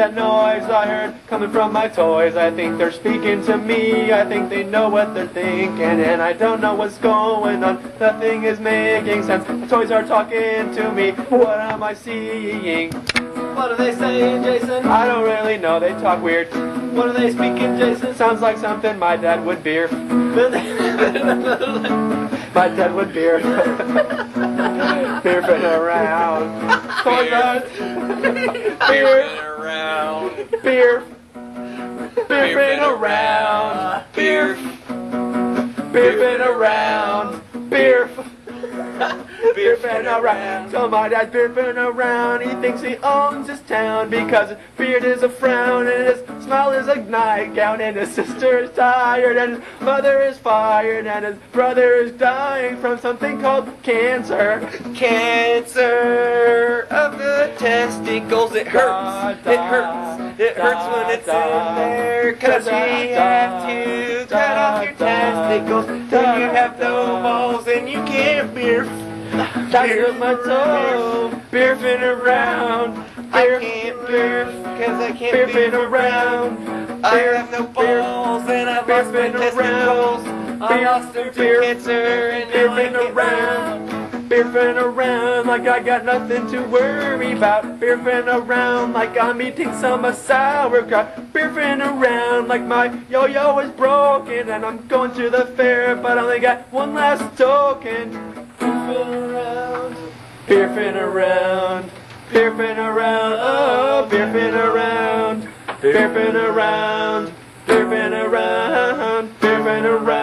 that noise I heard coming from my toys? I think they're speaking to me. I think they know what they're thinking, and I don't know what's going on. Nothing is making sense. The toys are talking to me. What am I seeing? What are they saying, Jason? I don't really know. They talk weird. What are they speaking, Jason? Sounds like something my dad would beer. My dad would beer. Beerfing around. Toys R Us. Beer. around. Beer. Beerfing around. Beer. Beerfing around. Beer. Beerfing around. So my dad's beerfing around. He thinks he owns his town because his beard is a frown and his smile is a nightgown and his sister is tired and his mother is fired and his brother is dying from something called cancer. Cancer testicles. It hurts. It hurts. It hurts when it's in there. Cause you have to cut off your testicles. Then you have no balls and you can't beer. That's my toe. Beerfing around. I Beer. can't beer cause I can't Beerfing beer around. I have no balls and I've Beer lost my testicles. around. I Beer. lost them to Beer. cancer and Beer now I can't around. Beer. Around like I got nothing to worry about. Beerfing around like I'm eating some sauerkraut. Beerfing around like my yo-yo is broken and I'm going to the fair, but I only got one last token. Beerfing around, beerfing around, beerfing around, oh, beerfing around, beerfing around, beerfing around, beerfing around.